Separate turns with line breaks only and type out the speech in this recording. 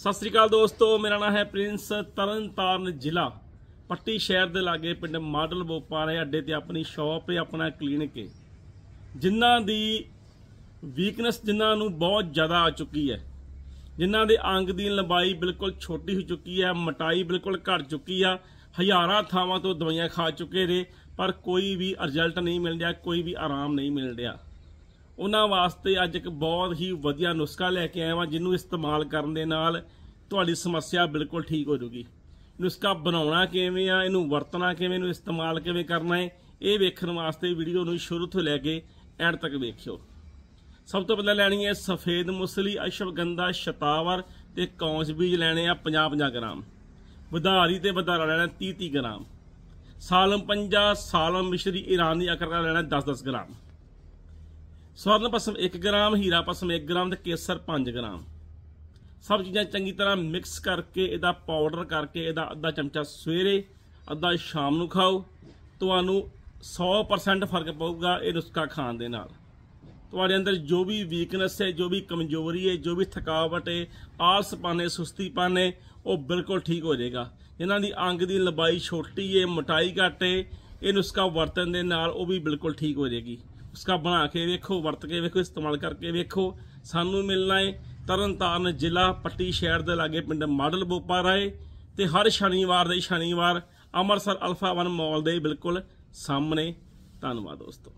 ਸਤਿ ਸ੍ਰੀ ਅਕਾਲ ਦੋਸਤੋ, ਮੇਰਾ ਨਾਮ ਹੈ ਪ੍ਰਿੰਸ ਤਰਨਤਾਰਨ ਜ਼ਿਲ੍ਹਾ। ਪੱਟੀ ਸ਼ਹਿਰ ਦੇ ਲਾਗੇ ਪਿੰਡ ਮਾਡਲ ਬੋਪਾਰੇ ਅੱਡੇ ਤੇ ਆਪਣੀ ਸ਼ਾਪ ਹੈ ਆਪਣਾ ਕਲੀਨਿਕ ਹੈ ਜਿਨ੍ਹਾਂ ਦੀ ਵੀਕਨੈਸ ਜਿਨ੍ਹਾਂ ਨੂੰ ਬਹੁਤ ਜ਼ਿਆਦਾ ਆ ਚੁੱਕੀ ਹੈ। ਜਿਨ੍ਹਾਂ ਦੇ ਅੰਗ ਦੀ ਲੰਬਾਈ ਬਿਲਕੁਲ ਛੋਟੀ ਹੋ ਚੁੱਕੀ ਹੈ, ਮਟਾਈ ਬਿਲਕੁਲ ਘਟ ਚੁੱਕੀ ਆ, ਹਜ਼ਾਰਾਂ ਥਾਵਾਂ ਤੋਂ ਦਵਾਈਆਂ ਖਾ ਚੁੱਕੇ ਨੇ, ਪਰ ਕੋਈ ਵੀ ਰਿਜ਼ਲਟ ਨਹੀਂ ਮਿਲ ਰਿਹਾ, ਕੋਈ ਵੀ ਆਰਾਮ ਨਹੀਂ ਮਿਲ ਰਿਹਾ। ਉਹਨਾਂ ਵਾਸਤੇ ਅੱਜ ਇੱਕ ਬਹੁਤ ਹੀ ਵਧੀਆ ਨੁਸਖਾ ਲੈ ਕੇ ਆਇਆ ਹਾਂ ਜਿਹਨੂੰ ਇਸਤੇਮਾਲ ਕਰਨ ਦੇ ਨਾਲ ਤੁਹਾਡੀ ਸਮੱਸਿਆ ਬਿਲਕੁਲ ਠੀਕ ਹੋ ਜਾਊਗੀ। ਨੁਸਖਾ ਬਣਾਉਣਾ ਕਿਵੇਂ ਆ, ਇਹਨੂੰ ਵਰਤਣਾ ਕਿਵੇਂ, ਇਹਨੂੰ ਇਸਤੇਮਾਲ ਕਿਵੇਂ ਕਰਨਾ ਹੈ, ਇਹ ਵੇਖਣ ਵਾਸਤੇ ਵੀਡੀਓ ਨੂੰ ਸ਼ੁਰੂ ਤੋਂ ਲੈ ਕੇ ਐਂਡ ਤੱਕ ਵੇਖਿਓ। ਸਭ ਤੋਂ ਪਹਿਲਾਂ ਲੈਣੀ ਹੈ ਸਫੇਦ ਮੁਸਲੀ ਅਸ਼ਵਗੰਧਾ ਸ਼ਤਾਵਰ ਤੇ ਕੌਂਸ ਬੀਜ ਲੈਣੇ ਆ 50-50 ਗ੍ਰਾਮ। ਵਧਾਰੀ ਤੇ ਵਧਾਰਾ ਲੈਣਾ 30-30 ਗ੍ਰਾਮ। ਸਾਲਮ ਪੰਜਾ, ਸਾਲਮ ਮਿਸ਼ਰੀ ਈਰਾਨੀ ਅਕਰ ਲੈਣਾ 10-10 ਗ੍ਰਾਮ। ਸਵਰਨ ਪਸਮ 1 ਗ੍ਰਾਮ, ਹੀਰਾ ਪਸਮ 1 ਗ੍ਰਾਮ ਤੇ ਕੇਸਰ 5 ਗ੍ਰਾਮ। ਸਭ ਚੀਜ਼ਾਂ ਚੰਗੀ ਤਰ੍ਹਾਂ ਮਿਕਸ ਕਰਕੇ ਇਹਦਾ ਪਾਊਡਰ ਕਰਕੇ ਇਹਦਾ ਅੱਧਾ ਚਮਚਾ ਸਵੇਰੇ, ਅੱਧਾ ਸ਼ਾਮ ਨੂੰ ਖਾਓ। ਤੁਹਾਨੂੰ 100% ਫ਼ਰਕ ਪਊਗਾ ਇਹ ਨੁਸਖਾ ਖਾਣ ਦੇ ਨਾਲ। ਤੁਹਾਡੇ ਅੰਦਰ ਜੋ ਵੀ ਵੀਕਨੈਸ ਹੈ, ਜੋ ਵੀ ਕਮਜ਼ੋਰੀ ਹੈ, ਜੋ ਵੀ ਥਕਾਵਟ ਹੈ ਆਲਸਪਨ ਹੈ ਸੁਸਤੀਪਨ ਹੈ ਉਹ ਬਿਲਕੁਲ ਠੀਕ ਹੋ ਜਾਏਗਾ। ਇਹਨਾਂ ਦੀ ਅੰਗ ਦੀ ਲੰਬਾਈ ਛੋਟੀ ਹੈ, ਮੋਟਾਈ ਘੱਟ ਹੈ, ਇਹ ਨੁਸਖਾ ਵਰਤਣ ਦੇ ਨਾਲ ਉਹ ਵੀ ਬਿਲਕੁਲ ਠੀਕ ਹੋ ਜਾਏਗੀ। ਉਸਕਾ ਬਣਾ ਕੇ ਵੇਖੋ, ਵਰਤ ਕੇ ਵੇਖੋ, ਇਸਤੇਮਾਲ ਕਰਕੇ ਵੇਖੋ। ਸਾਨੂੰ ਮਿਲਣਾ ਹੈ ਤਰਨਤਾਰਨ ਜ਼ਿਲ੍ਹਾ ਪੱਟੀ ਸ਼ਹਿਰ ਦੇ ਲਾਗੇ ਪਿੰਡ ਮਾਡਲ ਬੋਪਾ ਰਾਏ ਤੇ ਹਰ ਸ਼ਨੀਵਾਰ ਦੇ ਸ਼ਨੀਵਾਰ ਅੰਮ੍ਰਿਤਸਰ ਅਲਫਾ 1 ਮਾਲ ਦੇ ਬਿਲਕੁਲ ਸਾਹਮਣੇ। ਧੰਨਵਾਦ ਦੋਸਤੋ।